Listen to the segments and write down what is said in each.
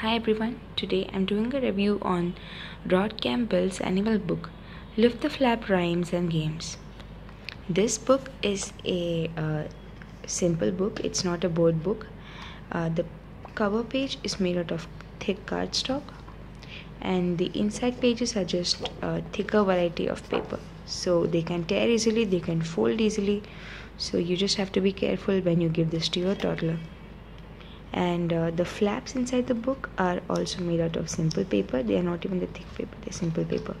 Hi everyone, today I'm doing a review on Rod Campbell's animal book Lift the Flap Rhymes and Games. This book is a uh, simple book, it's not a board book. Uh, the cover page is made out of thick cardstock, and the inside pages are just a thicker variety of paper. So they can tear easily, they can fold easily. So you just have to be careful when you give this to your toddler and uh, the flaps inside the book are also made out of simple paper. They are not even the thick paper they're simple paper.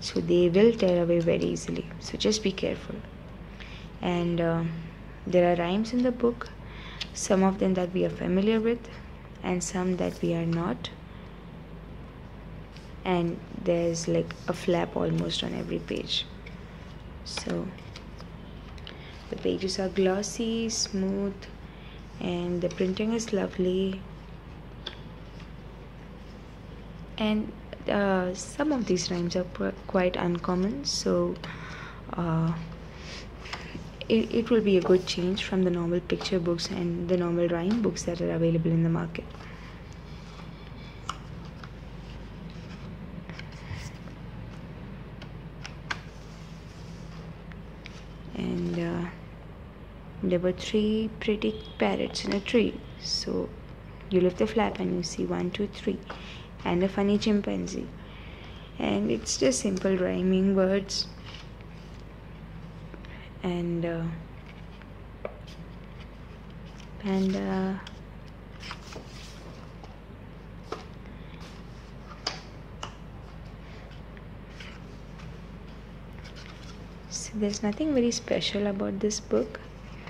So they will tear away very easily. So just be careful. And uh, there are rhymes in the book some of them that we are familiar with and some that we are not. And there's like a flap almost on every page. So the pages are glossy smooth and the printing is lovely. And uh, some of these rhymes are quite uncommon so uh, it, it will be a good change from the normal picture books and the normal rhyme books that are available in the market. And uh, there were three pretty parrots in a tree. So you lift the flap and you see one two three and a funny chimpanzee. And it's just simple rhyming words. And uh, and uh, so there's nothing very special about this book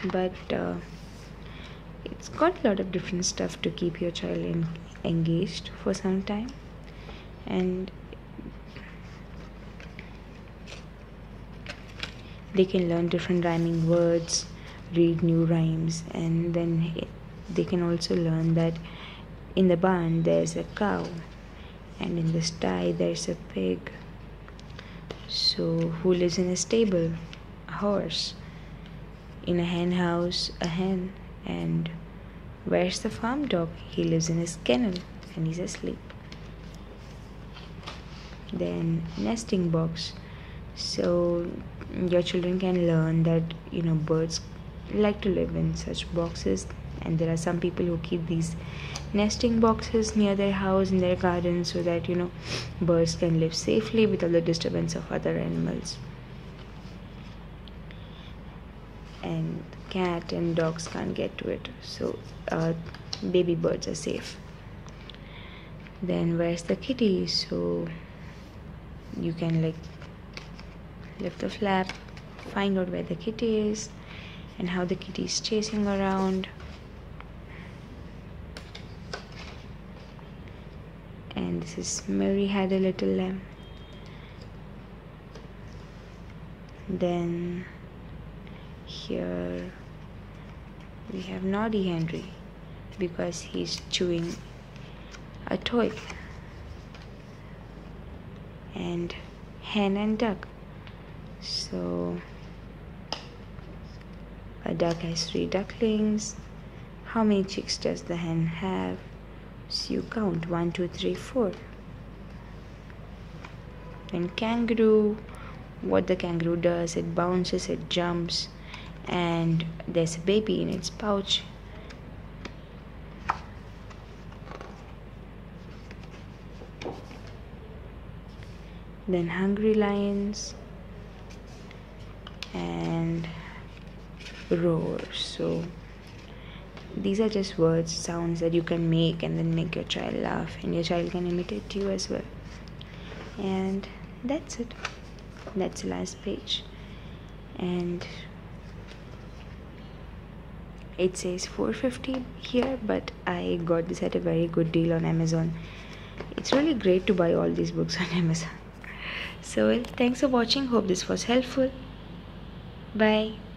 but uh, it's got a lot of different stuff to keep your child in, engaged for some time. And they can learn different rhyming words read new rhymes and then they can also learn that in the barn there's a cow and in the sty there's a pig. So who lives in a stable? A horse in a hen house a hen and where's the farm dog? He lives in his kennel and he's asleep. Then nesting box. So your children can learn that you know birds like to live in such boxes. And there are some people who keep these nesting boxes near their house in their garden so that you know birds can live safely without the disturbance of other animals and cat and dogs can't get to it. So uh, baby birds are safe. Then where's the kitty? So you can like lift the flap find out where the kitty is and how the kitty is chasing around. And this is Mary had a little lamb. Then here. We have Naughty Henry because he's chewing a toy. And hen and duck. So a duck has three ducklings. How many chicks does the hen have? So you count. One two three four. And kangaroo what the kangaroo does it bounces it jumps and there's a baby in its pouch. Then hungry lions and roar. So these are just words sounds that you can make and then make your child laugh and your child can imitate you as well. And that's it. That's the last page. And it says 450 here but i got this at a very good deal on amazon. It's really great to buy all these books on amazon. So well, thanks for watching. Hope this was helpful. Bye